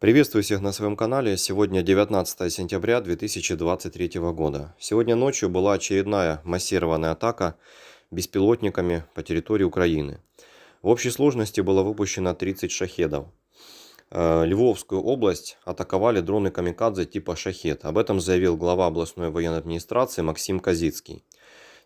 Приветствую всех на своем канале. Сегодня 19 сентября 2023 года. Сегодня ночью была очередная массированная атака беспилотниками по территории Украины. В общей сложности было выпущено 30 шахедов. Э, Львовскую область атаковали дроны камикадзе типа «Шахед». Об этом заявил глава областной военной администрации Максим Казицкий.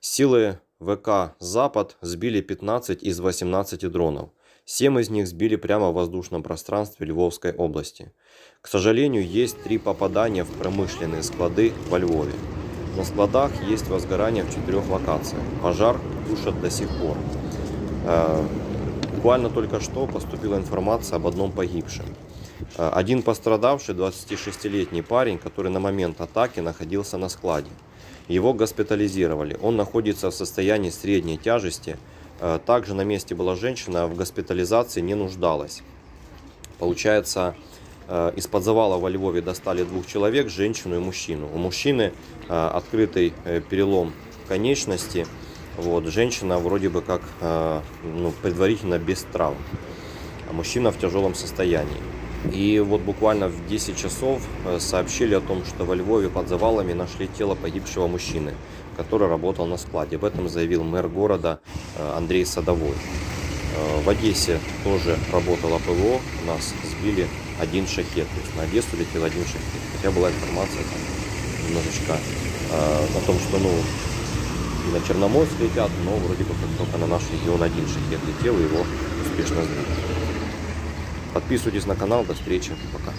Силы ВК «Запад» сбили 15 из 18 дронов. Семь из них сбили прямо в воздушном пространстве Львовской области. К сожалению, есть три попадания в промышленные склады во Львове. На складах есть возгорание в четырех локациях. Пожар тушат до сих пор. Э, буквально только что поступила информация об одном погибшем. Э, один пострадавший, 26-летний парень, который на момент атаки находился на складе. Его госпитализировали. Он находится в состоянии средней тяжести – также на месте была женщина, в госпитализации не нуждалась. Получается, э, из-под завала во Львове достали двух человек, женщину и мужчину. У мужчины э, открытый перелом конечности, вот, женщина вроде бы как ну, предварительно без травм, а мужчина в тяжелом состоянии. И вот буквально в 10 часов сообщили о том, что во Львове под завалами нашли тело погибшего мужчины который работал на складе. Об этом заявил мэр города э, Андрей Садовой. Э, в Одессе тоже работало ПВО, нас сбили один шахет, то есть на Одессу летел один шахет. Хотя была информация там немножечко э, о том, что ну, на Черноморск летят, но вроде бы как только на наш регион один шахет летел, его успешно сбили. Подписывайтесь на канал, до встречи, пока.